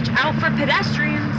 watch out for pedestrians.